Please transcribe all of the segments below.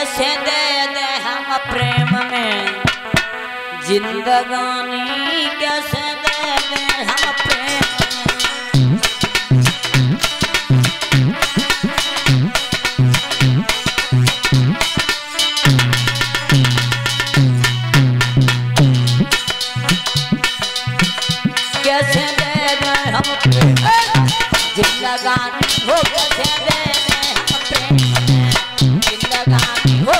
कैसे दे दे हम प्रेम में? जिंदगानी कैसे दे दे हम प्रेम? जिंदगानी हो कैसे दे दे हम प्रेम? में जिंदगानी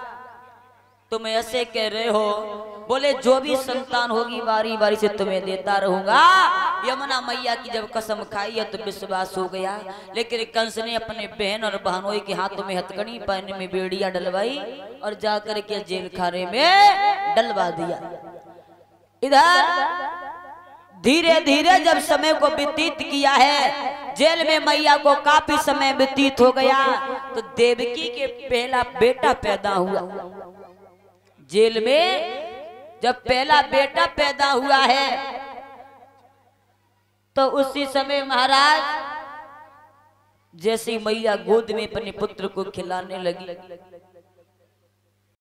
तुम ऐसे कह रहे हो? बोले, जो भी संतान होगी, बारी बारी से तुम्हें देता रहूँगा। यमुना मैया की जब कसम खाई है तो विश्वास हो गया। लेकिन कंस ने अपने बहन और बहनोई के हाथों में हथकड़ी पहने में बेड़िया डलवाई और जाकर के जेल खाने में डलवा दिया। इधर, धीरे धीरे जब समय को व्यतीत किया है, जेल में मैया को काफ़ी समय व्यतीत हो गया तो देवकी के पहला बेटा पैदा हुआ। जेल में जब पहला बेटा पैदा हुआ है तो उसी समय महाराज जैसी मैया गोद में अपने पुत्र को खिलाने लगी।